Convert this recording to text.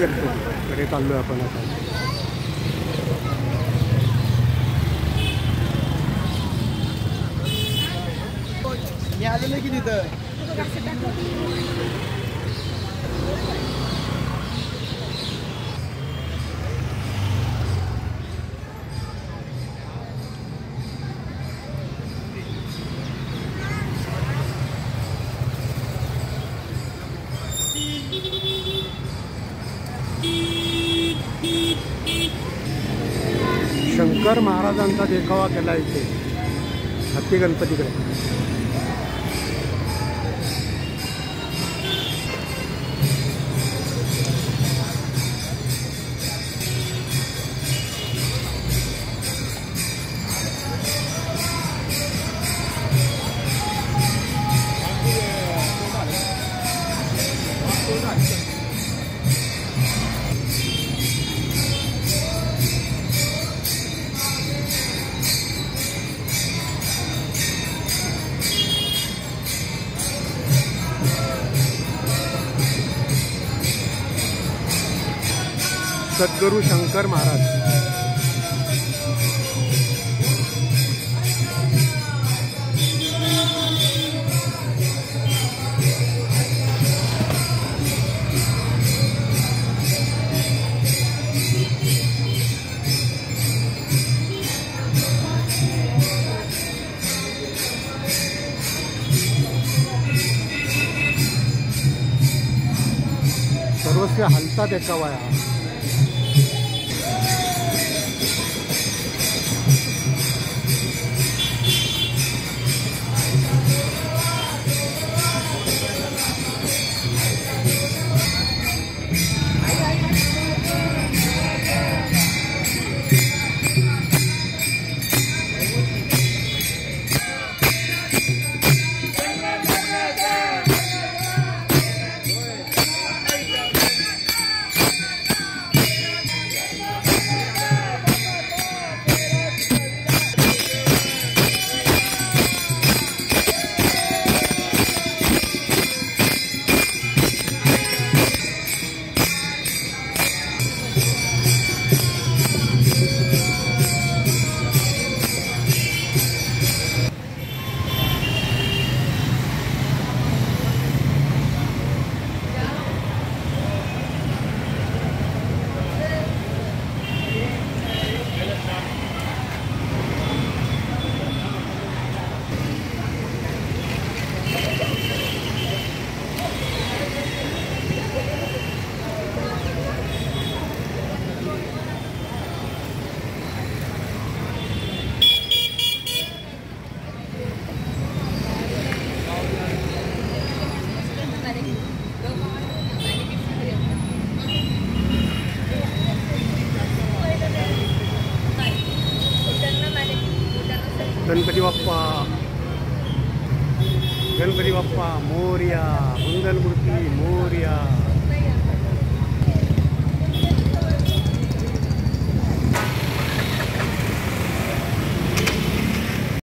गणपतीकडे चाललो आहे आपण आता मी आलो नाही की तिथं शंकर महाराजांचा देखावा केला इथे. हत्ती गणपतीकडे. सद्गुरू शंकर महाराज। सर्वस्व हलता देखावा आहे हा। ಗಣಪತಿ ಬಪ್ಪ ಗಣಪತಿ ಬಪ್ಪ ಮೋರ್ಯ. ಮುಂದಲ್ ಗುಡ್ತಿ